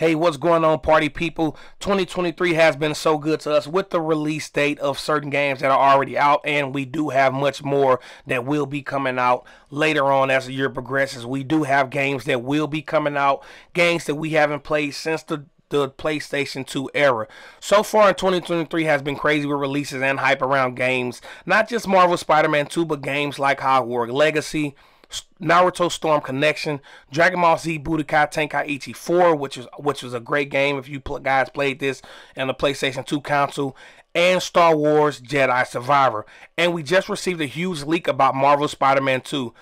Hey, what's going on, party people? 2023 has been so good to us with the release date of certain games that are already out, and we do have much more that will be coming out later on as the year progresses. We do have games that will be coming out, games that we haven't played since the the PlayStation 2 era. So far in 2023 has been crazy with releases and hype around games. Not just Marvel Spider-Man 2, but games like Hogwarts Legacy, Naruto Storm Connection, Dragon Ball Z Budokai Tenkaichi 4, which is which was a great game if you guys played this in the PlayStation 2 console, and Star Wars Jedi Survivor. And we just received a huge leak about Marvel Spider-Man 2.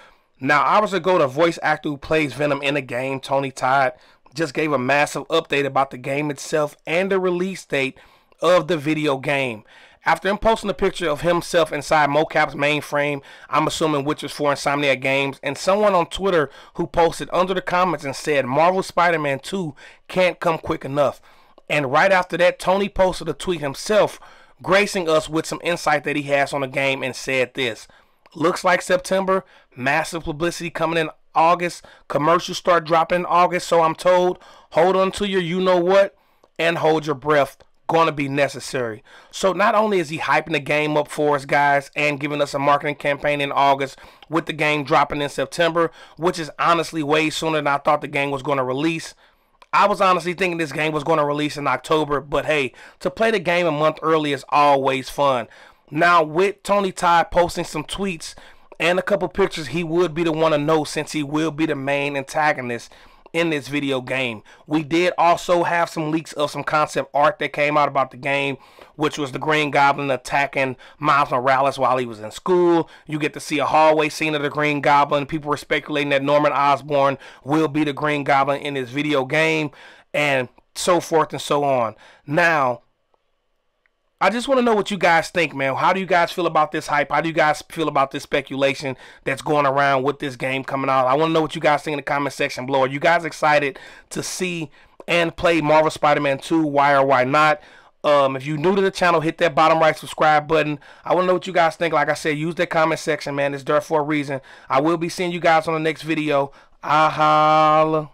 Now, hours ago, the voice actor who plays Venom in the game, Tony Todd, just gave a massive update about the game itself and the release date of the video game. After him posting a picture of himself inside MoCap's mainframe, I'm assuming which was for Insomniac Games, and someone on Twitter who posted under the comments and said Marvel Spider-Man 2 can't come quick enough. And right after that, Tony posted a tweet himself gracing us with some insight that he has on the game and said this. Looks like September, massive publicity coming in August, commercials start dropping in August, so I'm told. Hold on to your you know what and hold your breath going to be necessary. So not only is he hyping the game up for us guys and giving us a marketing campaign in August with the game dropping in September, which is honestly way sooner than I thought the game was going to release. I was honestly thinking this game was going to release in October, but hey, to play the game a month early is always fun. Now with Tony Todd posting some tweets and a couple pictures, he would be the one to know since he will be the main antagonist in this video game. We did also have some leaks of some concept art that came out about the game, which was the Green Goblin attacking Miles Morales while he was in school. You get to see a hallway scene of the Green Goblin. People were speculating that Norman Osborn will be the Green Goblin in this video game, and so forth and so on. Now, I just want to know what you guys think, man. How do you guys feel about this hype? How do you guys feel about this speculation that's going around with this game coming out? I want to know what you guys think in the comment section below. Are you guys excited to see and play Marvel Spider-Man 2? Why or why not? Um, if you're new to the channel, hit that bottom right subscribe button. I want to know what you guys think. Like I said, use that comment section, man. It's there for a reason. I will be seeing you guys on the next video. I holla.